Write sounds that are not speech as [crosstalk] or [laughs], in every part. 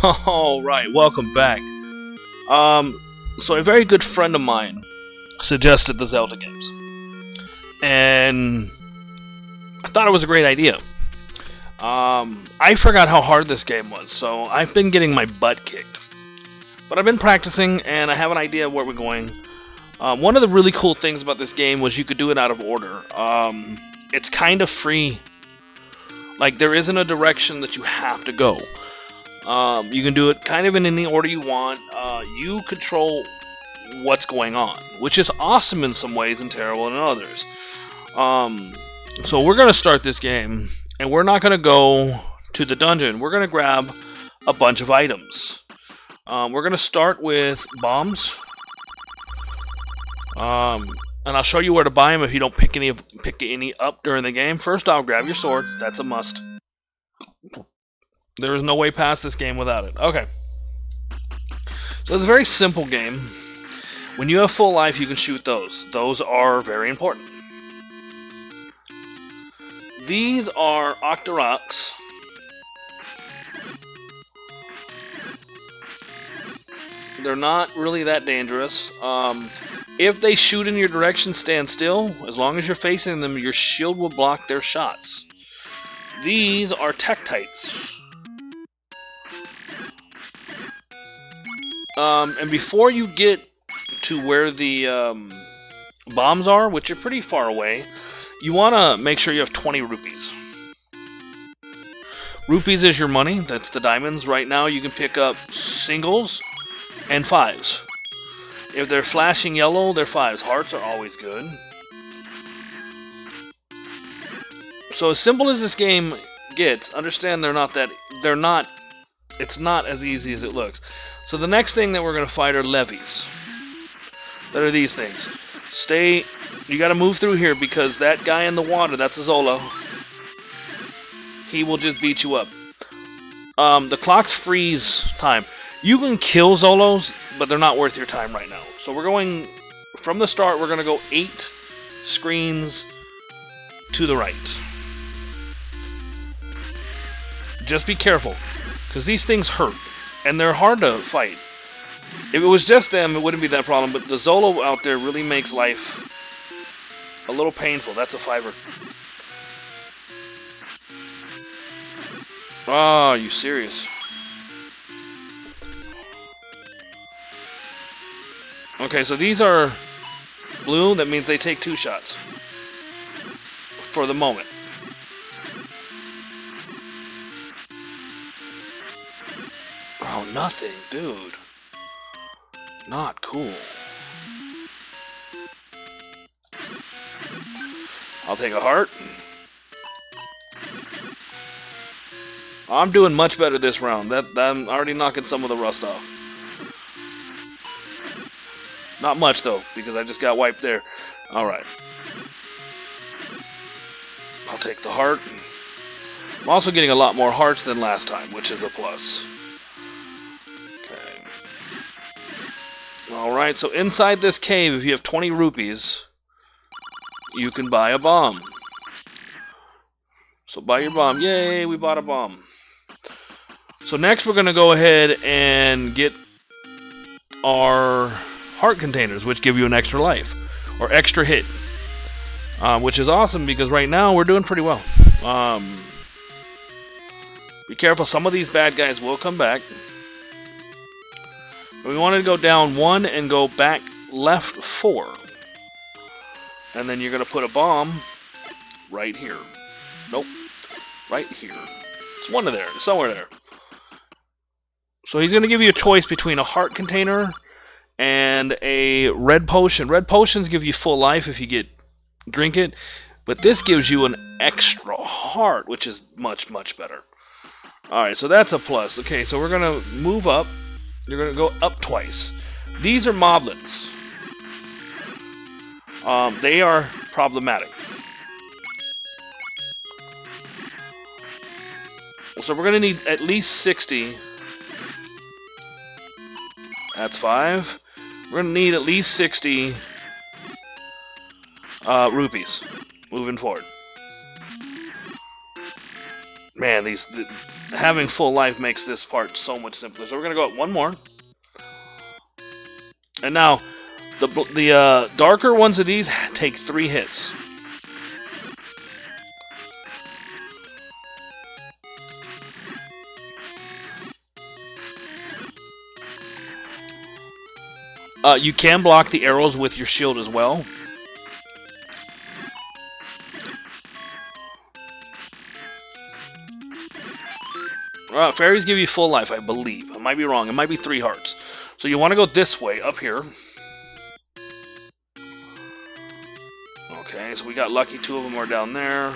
[laughs] All right, welcome back. Um, so a very good friend of mine suggested the Zelda games, and I thought it was a great idea. Um, I forgot how hard this game was, so I've been getting my butt kicked. But I've been practicing, and I have an idea of where we're going. Um, one of the really cool things about this game was you could do it out of order. Um, it's kind of free. Like, there isn't a direction that you have to go. Um, you can do it kind of in any order you want. Uh, you control what's going on, which is awesome in some ways and terrible in others. Um, so we're going to start this game, and we're not going to go to the dungeon. We're going to grab a bunch of items. Um, we're going to start with bombs. Um, and I'll show you where to buy them if you don't pick any pick any up during the game. First, I'll grab your sword. That's a must. There is no way past this game without it. Okay. So it's a very simple game. When you have full life, you can shoot those. Those are very important. These are Octoroks. They're not really that dangerous. Um, if they shoot in your direction, stand still. As long as you're facing them, your shield will block their shots. These are Tektites. Um, and before you get to where the um, bombs are, which are pretty far away, you want to make sure you have 20 rupees. Rupees is your money. That's the diamonds. Right now, you can pick up singles and fives. If they're flashing yellow, they're fives. Hearts are always good. So as simple as this game gets, understand they're not that they're not it's not as easy as it looks. So the next thing that we're going to fight are levies. That are these things. Stay you got to move through here because that guy in the water, that's a Zolo. He will just beat you up. Um, the clocks freeze time. You can kill Zolos, but they're not worth your time right now. So we're going, from the start, we're going to go eight screens to the right. Just be careful, because these things hurt, and they're hard to fight. If it was just them, it wouldn't be that problem, but the Zolo out there really makes life a little painful. That's a fiver. Oh, ah, you serious? Okay, so these are blue. That means they take two shots. For the moment. Nothing, dude. Not cool. I'll take a heart. I'm doing much better this round. That I'm already knocking some of the rust off. Not much though, because I just got wiped there. Alright. I'll take the heart. I'm also getting a lot more hearts than last time, which is a plus. Alright, so inside this cave, if you have 20 rupees, you can buy a bomb. So buy your bomb. Yay, we bought a bomb. So next we're going to go ahead and get our heart containers, which give you an extra life. Or extra hit. Uh, which is awesome because right now we're doing pretty well. Um, be careful, some of these bad guys will come back. We want to go down one and go back left four. And then you're going to put a bomb right here. Nope. Right here. It's one of there. Somewhere there. So he's going to give you a choice between a heart container and a red potion. Red potions give you full life if you get drink it. But this gives you an extra heart, which is much, much better. Alright, so that's a plus. Okay, so we're going to move up. You're going to go up twice. These are moblins. Um, they are problematic. So we're going to need at least 60. That's 5. We're going to need at least 60 uh, rupees moving forward. Man, these having full life makes this part so much simpler. So we're gonna go up one more. And now, the the uh, darker ones of these take three hits. Uh, you can block the arrows with your shield as well. Uh, fairies give you full life, I believe. I might be wrong. It might be three hearts. So you want to go this way, up here. Okay, so we got lucky. Two of them are down there.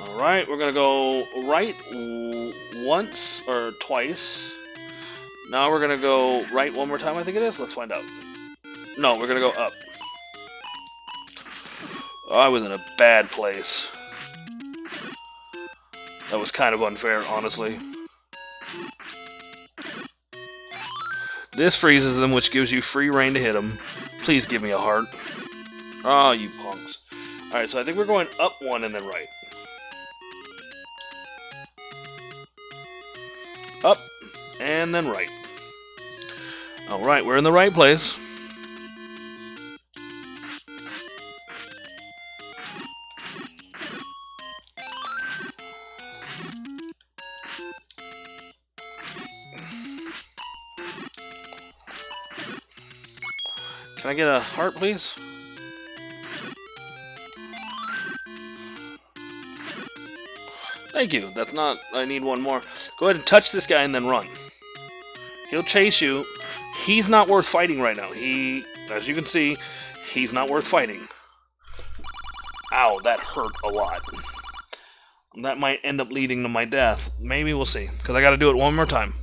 Alright, we're going to go right once, or twice. Now we're going to go right one more time, I think it is. Let's find out. No, we're going to go up. Oh, I was in a bad place. That was kind of unfair, honestly. This freezes them, which gives you free reign to hit them. Please give me a heart. Oh, you punks. Alright, so I think we're going up one and then right. Up, and then right. Alright, we're in the right place. Can I get a heart, please? Thank you. That's not... I need one more. Go ahead and touch this guy and then run. He'll chase you. He's not worth fighting right now. He... As you can see, he's not worth fighting. Ow, that hurt a lot. That might end up leading to my death. Maybe we'll see. Because I got to do it one more time.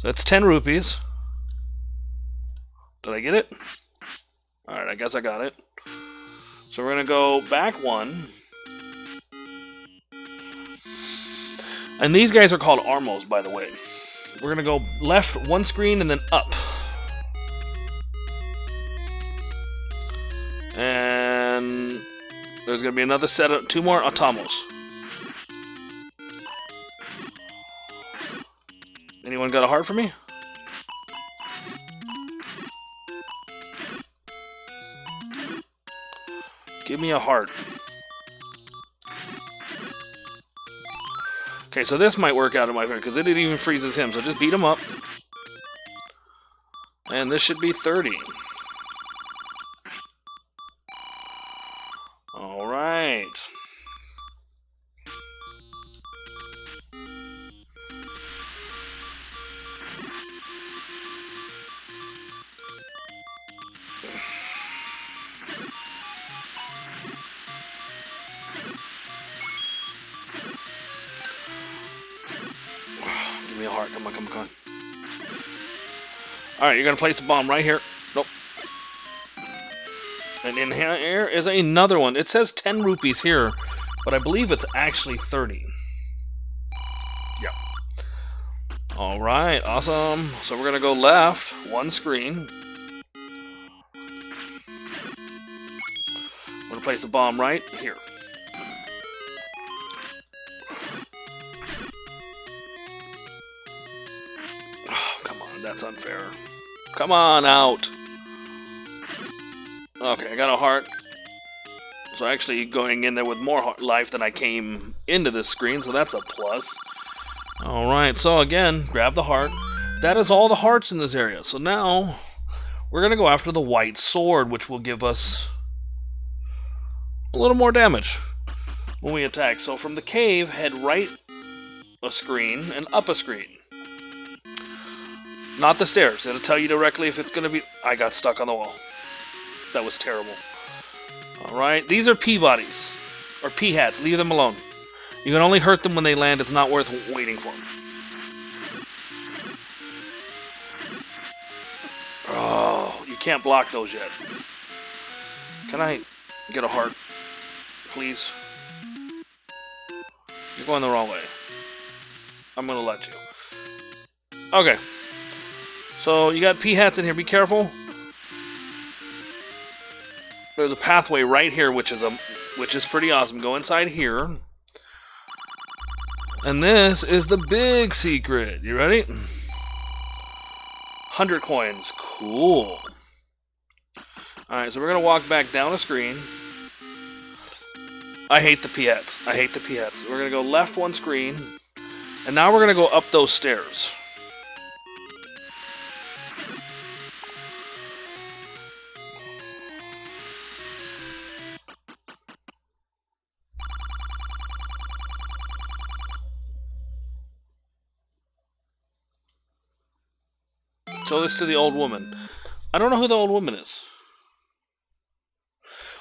So that's 10 rupees. Did I get it? Alright, I guess I got it. So we're going to go back one. And these guys are called Armos, by the way. We're going to go left one screen and then up. And there's going to be another set of two more Atamos. Anyone got a heart for me? Give me a heart. Okay, so this might work out in my favor, because it even freezes him, so just beat him up. And this should be 30. Alright, you're to place a bomb right here. Nope. And in here is another one. It says 10 rupees here, but I believe it's actually 30. Yeah. Alright, awesome. So we're to go left, one screen. I'm to place a bomb right here. [sighs] Come on, that's unfair. Come on out! Okay, I got a heart. So actually going in there with more life than I came into this screen, so that's a plus. Alright, so again, grab the heart. That is all the hearts in this area. So now, we're going to go after the white sword, which will give us a little more damage when we attack. So from the cave, head right a screen and up a screen. Not the stairs. It'll tell you directly if it's going to be... I got stuck on the wall. That was terrible. Alright, these are P-bodies. Or Peahats. Leave them alone. You can only hurt them when they land. It's not worth waiting for them. Oh, you can't block those yet. Can I get a heart? Please? You're going the wrong way. I'm going to let you. Okay. So you got Peahats in here. Be careful. there's a pathway right here, which is a which is pretty awesome. Go inside here. And this is the big secret. You ready? 100 coins. Cool. Alright, so we're going to walk back down the screen. I hate the Piets. I hate the Piets. We're going to go left one screen. And now we're going to go up those stairs. To the old woman. I don't know who the old woman is.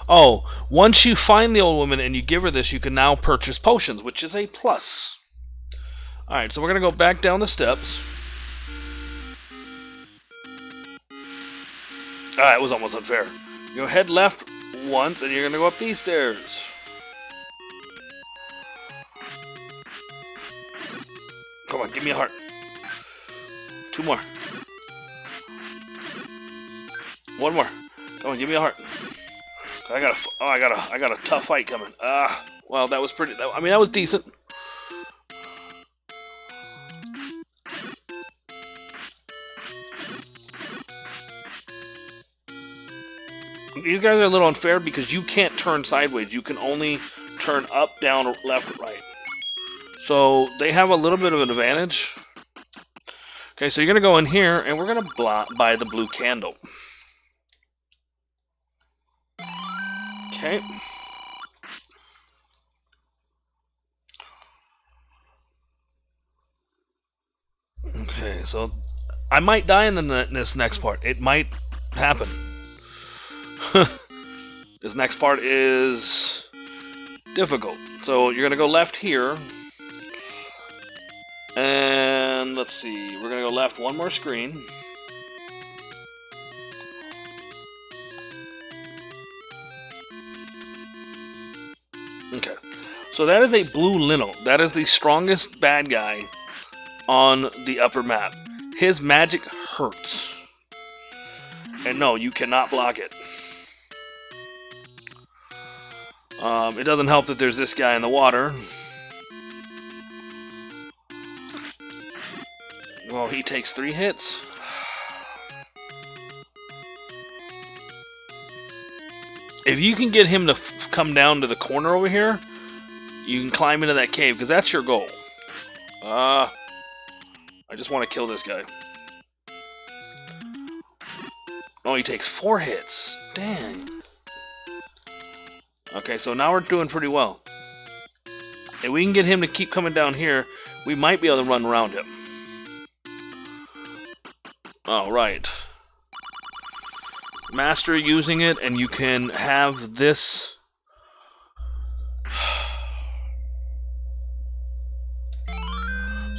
Oh, once you find the old woman and you give her this, you can now purchase potions, which is a plus. Alright, so we're going to go back down the steps. Ah, it was almost unfair. You head left once, and you're going to go up these stairs. Come on, give me a heart. Two more. One more. Come on, give me a heart. I got a, oh, I got a, I got a tough fight coming. Ah, well, that was pretty. I mean, that was decent. These guys are a little unfair because you can't turn sideways. You can only turn up, down, left, right. So they have a little bit of an advantage. Okay, so you're going to go in here, and we're going to buy the blue candle. Okay. Okay, so I might die in, the, in this next part. It might happen. [laughs] this next part is difficult. So you're going to go left here. And let's see, we're going to go left one more screen. Okay. So that is a blue Lynel. That is the strongest bad guy on the upper map. His magic hurts. And no, you cannot block it. Um, it doesn't help that there's this guy in the water. Well, he takes three hits. If you can get him to come down to the corner over here, you can climb into that cave, because that's your goal. Uh, I just want to kill this guy. Oh, he takes four hits. Dang. Okay, so now we're doing pretty well. If we can get him to keep coming down here, we might be able to run around him. Alright master using it and you can have this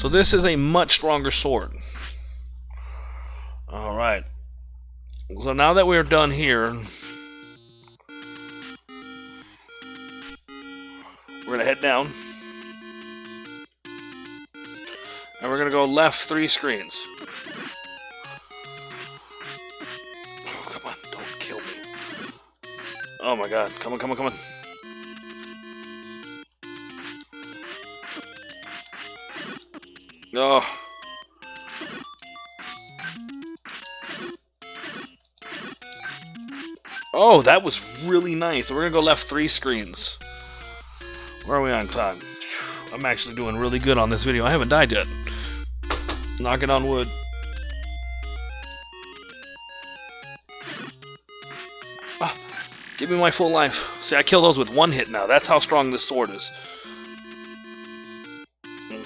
so this is a much stronger sword alright so now that we're done here we're gonna head down and we're gonna go left three screens Oh come on, don't kill me. Oh my god. Come on, come on, come on. Oh. Oh, that was really nice. We're gonna go left three screens. Where are we on time? I'm actually doing really good on this video. I haven't died yet. Knocking on wood. Ah, give me my full life. See, I kill those with one hit now. That's how strong this sword is.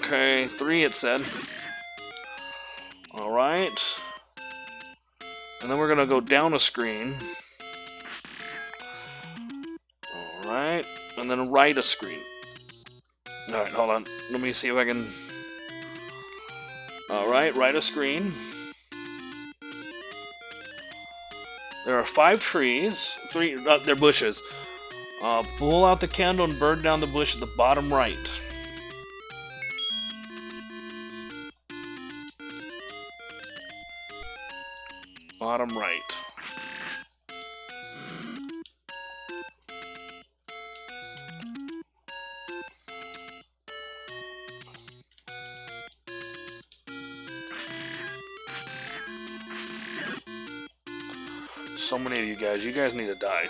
Okay, three it said. Alright. And then we're to go down a screen. Alright. And then right a screen. Alright, hold on. Let me see if I can... Alright, right a screen. There are five trees. Three, uh, they're bushes. Uh, pull out the candle and burn down the bush at the bottom right. bottom right. So many of you guys, you guys need to die.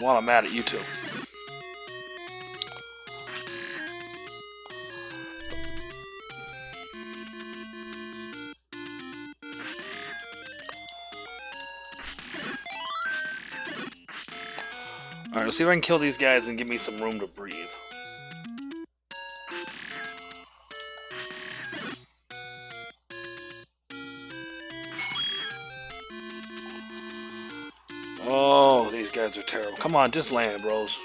While I'm mad at you. See if I can kill these guys and give me some room to breathe. Oh, these guys are terrible. Come on, just land, bros.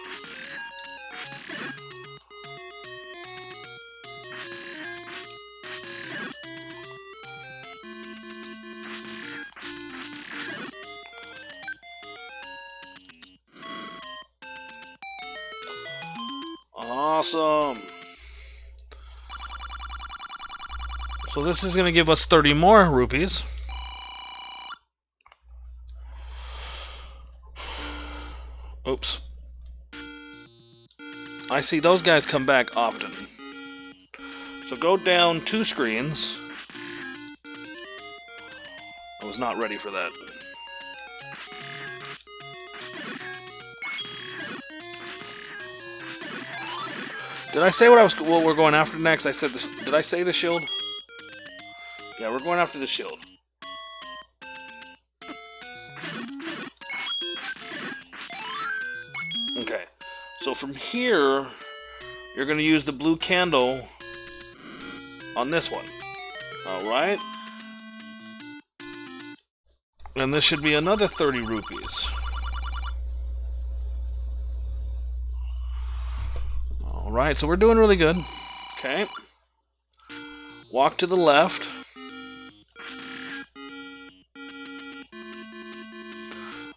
Awesome. So this is going to give us 30 more rupees. Oops. I see those guys come back often. So go down two screens. I was not ready for that. Did I say what I was what we're going after next? I said this, did I say the shield? Yeah, we're going after the shield. Okay. So from here, you're going to use the blue candle on this one. Alright. And this should be another 30 rupees. Alright, so we're doing really good. Okay. Walk to the left.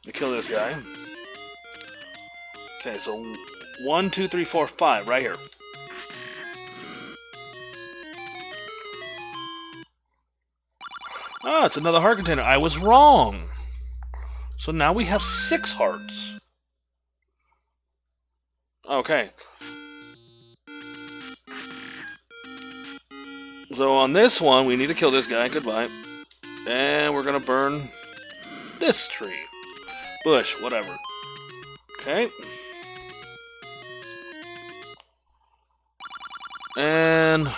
Me kill this guy. Okay, so one, two, three, four, five, right here. Ah, it's another heart container. I was wrong. So now we have six hearts. Okay. So on this one, we need to kill this guy. Goodbye. And we're going to burn this tree. Bush, whatever. Okay. And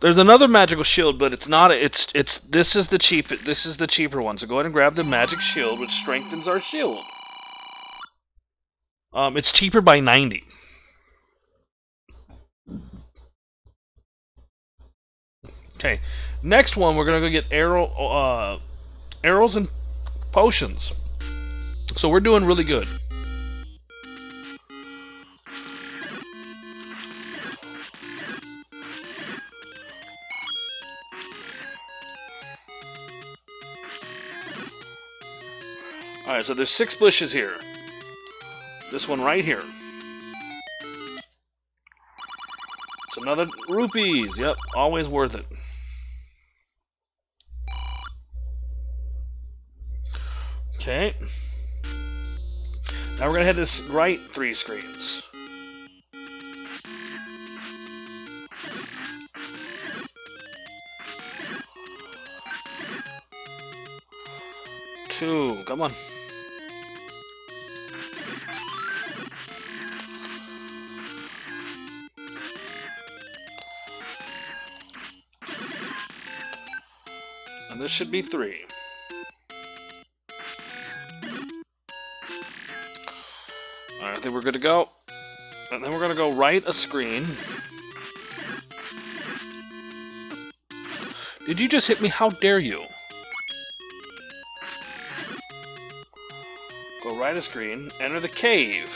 there's another magical shield, but it's not. It's it's this is the cheap. This is the cheaper one. So go ahead and grab the magic shield, which strengthens our shield. Um, it's cheaper by ninety. Okay, next one we're gonna go get arrow, uh, arrows and potions. So we're doing really good. Alright, so there's six bushes here. This one right here. It's another rupees. Yep, always worth it. Okay. Now we're going to hit this right three screens. Two, come on. And this should be three. We're good to go. And then we're to go right a screen. Did you just hit me? How dare you? Go right a screen. Enter the cave.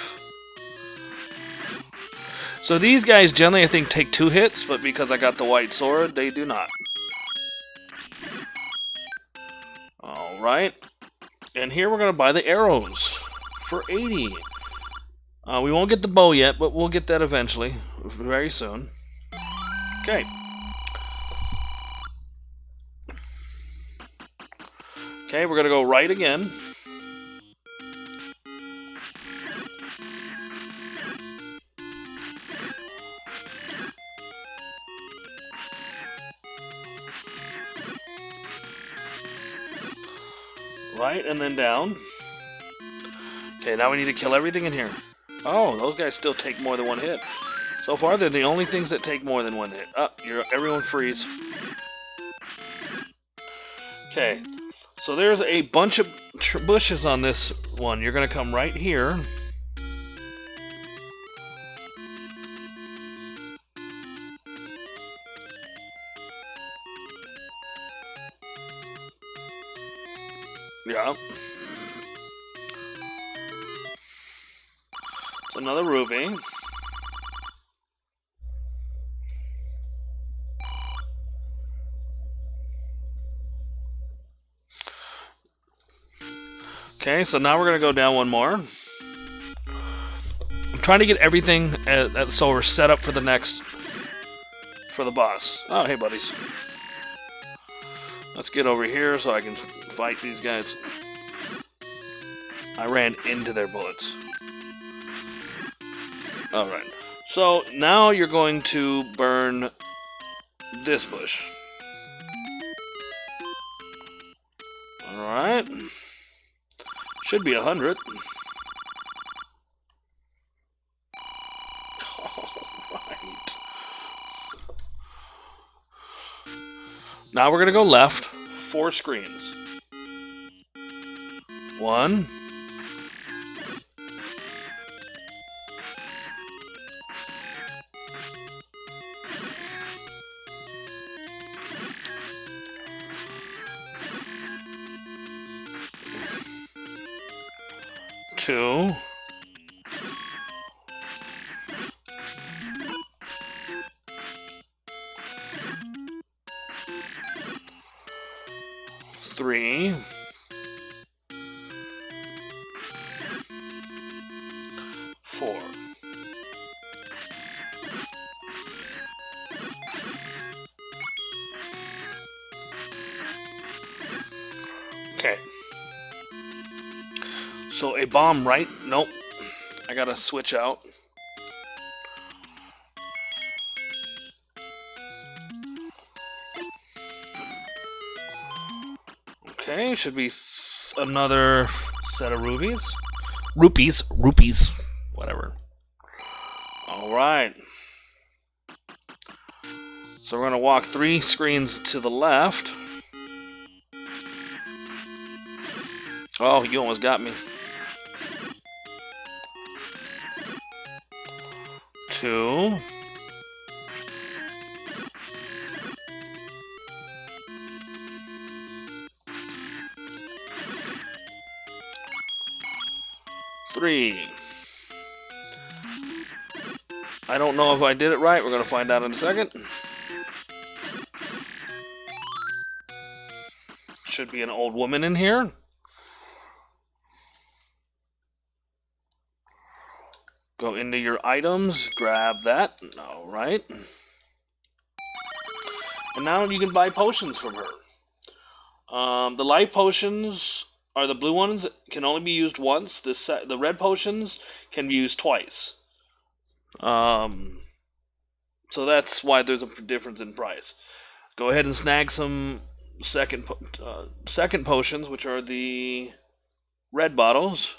So these guys generally, I think, take two hits, but because I got the white sword, they do not. Alright. And here we're going to buy the arrows for 80. Uh, we won't get the bow yet, but we'll get that eventually, very soon. Okay. Okay, we're going to go right again. Right, and then down. Okay, now we need to kill everything in here. Oh, those guys still take more than one hit. So far, they're the only things that take more than one hit. Up, oh, you're everyone freeze. Okay, so there's a bunch of bushes on this one. You're gonna come right here. Yeah. Another ruby. Okay, so now we're going to go down one more. I'm trying to get everything at, at, so we're set up for the next, for the boss. Oh, hey, buddies. Let's get over here so I can fight these guys. I ran into their bullets. Alright. So, now you're going to burn this bush. Alright. Should be a hundred. [laughs] Now we're gonna go left. Four screens. One. So a bomb right? Nope. I gotta switch out. Okay, should be another set of rubies. Rupees, rupees, whatever. Alright. So we're gonna walk three screens to the left. Oh, you almost got me. Two. Three. I don't know if I did it right. We're going to find out in a second. Should be an old woman in here. Go into your items, grab that. All right. And now you can buy potions from her. Um, the life potions are the blue ones can only be used once. The set, the red potions can be used twice. Um, so that's why there's a difference in price. Go ahead and snag some second uh, second potions, which are the red bottles.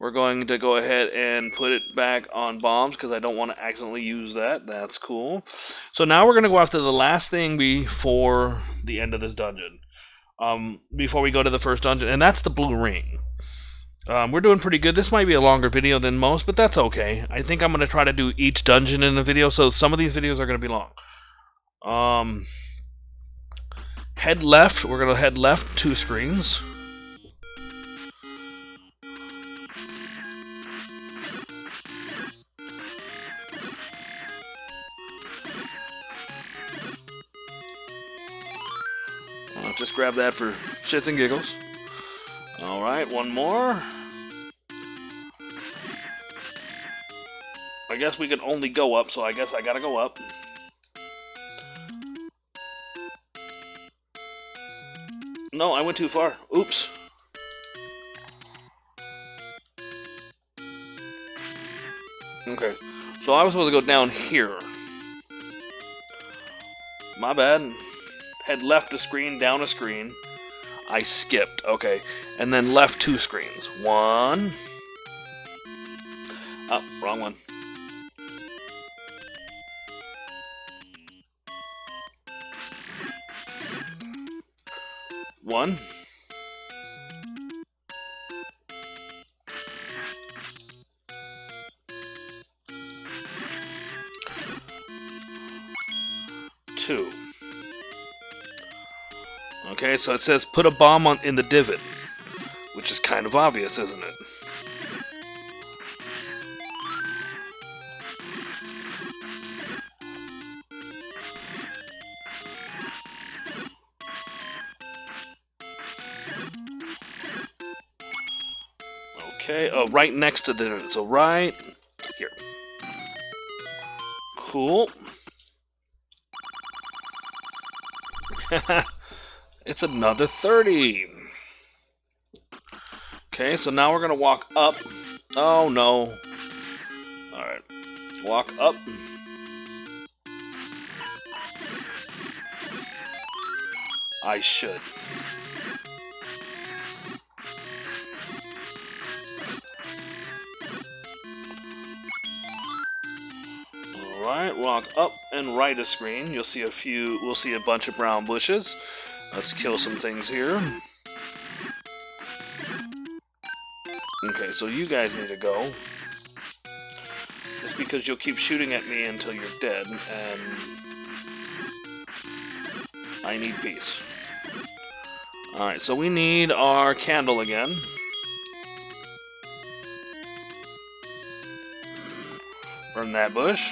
We're going to go ahead and put it back on bombs because I don't want to accidentally use that. That's cool. So now we're going to go after the last thing before the end of this dungeon. Um, before we go to the first dungeon, and that's the blue ring. Um, we're doing pretty good. This might be a longer video than most, but that's okay. I think I'm going to try to do each dungeon in a video, so some of these videos are going to be long. Um, head left. We're going to head left two screens. Just grab that for shits and giggles. Alright, one more. I guess we can only go up, so I guess I gotta go up. No, I went too far. Oops. Okay. So I was supposed to go down here. My bad. Head left a screen, down a screen. I skipped. Okay. And then left two screens. One. Oh, wrong one. One. Okay, so it says put a bomb on in the divot, which is kind of obvious, isn't it? Okay, oh, right next to the, so right here. Cool. [laughs] it's another 30. Okay, so now we're going to walk up. Oh, no. Alright. Walk up. I should. Alright, walk up and right a screen. You'll see a few, we'll see a bunch of brown bushes. Let's kill some things here. Okay, so you guys need to go. Just because you'll keep shooting at me until you're dead, and I need peace. Alright, so we need our candle again. Burn that bush.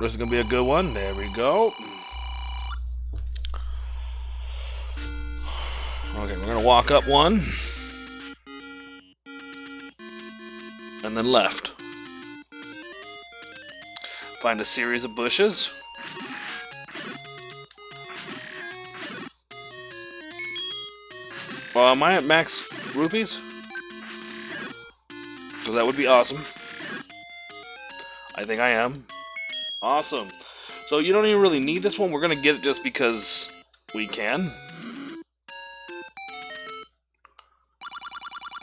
This is going to be a good one. There we go. Okay, we're going to walk up one. And then left. Find a series of bushes. Well, am I at max rupees? So that would be awesome. I think I am. Awesome. So you don't even really need this one. We're going to get it just because we can.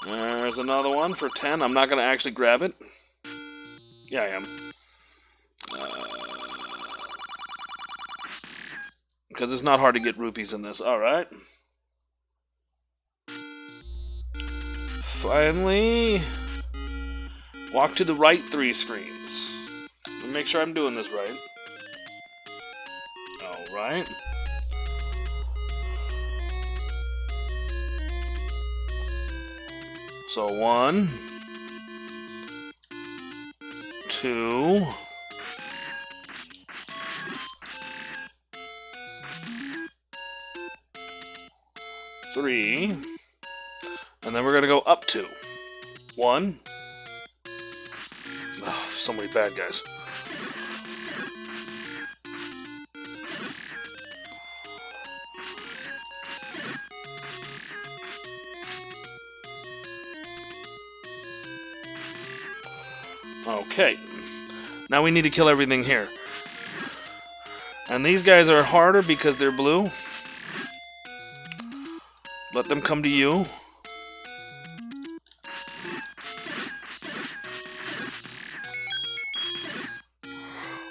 There's another one for 10. I'm not going to actually grab it. Yeah, I am. Uh, because it's not hard to get rupees in this. Alright. Finally, walk to the right three screens. Make sure I'm doing this right. Alright. So one, two, three, and then we're gonna go up two. One. Oh, so many bad guys. Okay. Now we need to kill everything here. And these guys are harder because they're blue. Let them come to you.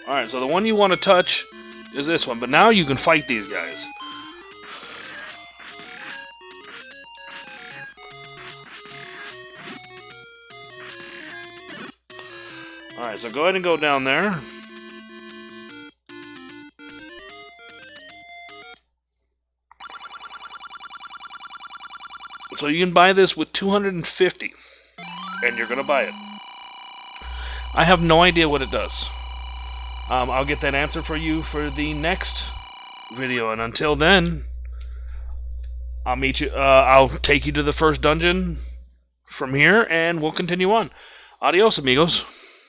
Alright, so the one you want to touch is this one, but now you can fight these guys. So go ahead and go down there. So you can buy this with 250 and you're going to buy it. I have no idea what it does. Um, I'll get that answer for you for the next video, and until then, I'll meet you. Uh, I'll take you to the first dungeon from here, and we'll continue on. Adios, amigos.